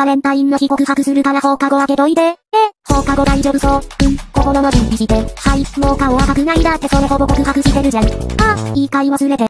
バレンタインの日告白するから放課後開けといて。え、放課後大丈夫そう。うん、心の準備して。はい、もう顔赤くないだってそれほぼ告白してるじゃん。あ、いい会忘れて。